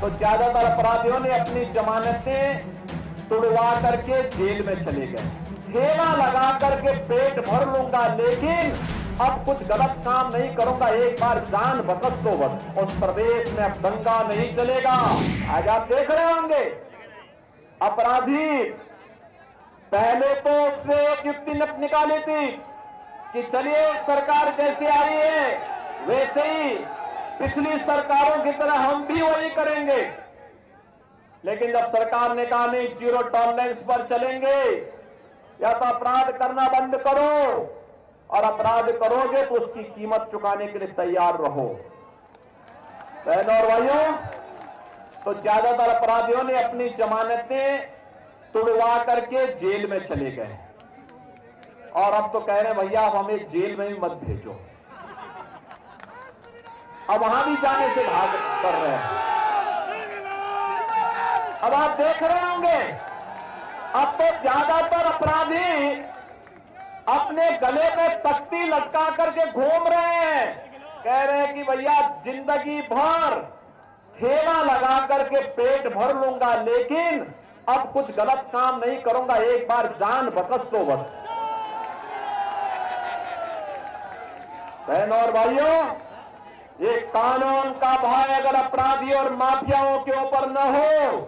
तो ज़्यादातर अपराधियों ने अपनी जमानतें तुड़वा करके जेल में चले गए। ठेला लगा करके पेट भर लूँगा, लेकिन अब कुछ गलत काम नहीं करूँगा। एक बार जान बकस तो बस उस प्रदेश में अब दंगा नहीं चलेगा। आज आप देख रहे होंगे, अपराधी पहले तो उससे एक युक्ति निकाली थी कि चलिए सरकार जैसे आई है, वैसे ही पिछली सरकारों की तरह हम भी वही करेंगे। लेकिन जब सरकार ने कहा, नहीं, ज़ीरो टॉलरेंस पर चलेंगे या तो अपराध करना बंद करो, और अपराध करोगे तो उसकी कीमत चुकाने के लिए तैयार रहो। बहनों और भाइयों तो ज़्यादातर अपराधियों ने अपनी जमानतें तुड़वा करके जेल में चले गए। और अब तो कह रहे भैया हमें जेल में ही मत भेजो। अब वहाँ भी जाने से भाग कर रहे हैं। अब आप देख रहे होंगे, अब तो ज़्यादातर अपराधी अपने गले पे तख्ती लटका करके घूम रहे हैं। कह रहे हैं कि भैया, ज़िंदगी भर ठेला लगा करके पेट भर लूँगा, लेकिन अब कुछ गलत काम नहीं करूँगा, एक बार जान बकस तो बस। बहनों और भाइयों ये कानून का भय अगर अपराधी और माफियाओं के ऊपर न हो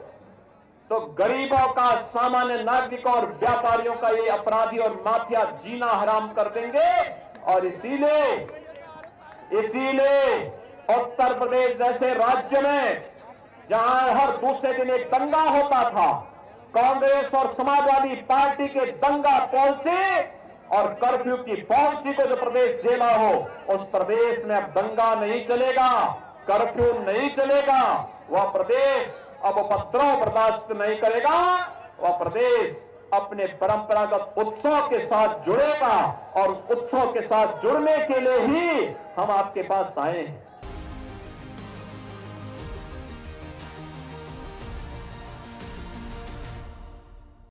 तो गरीबों का, सामान्य नागरिकों और व्यापारियों का ये अपराधी और माफिया जीना हराम कर देंगे। और इसीलिए इसीलिए उत्तर प्रदेश जैसे राज्य में, जहाँ हर दूसरे दिन एक दंगा होता था, कांग्रेस और समाजवादी पार्टी के दंगा पॉलिसी और कर्फ्यू की पॉलिसी को जो प्रदेश झेला हो, उस प्रदेश में अब दंगा नहीं चलेगा, कर्फ्यू नहीं चलेगा, वह प्रदेश अब उपद्रव बर्दाश्त नहीं करेगा, वह प्रदेश अपने परंपरागत उत्सव के साथ जुड़ेगा और उत्सव के साथ जुड़ने के लिए ही हम आपके पास आए हैं।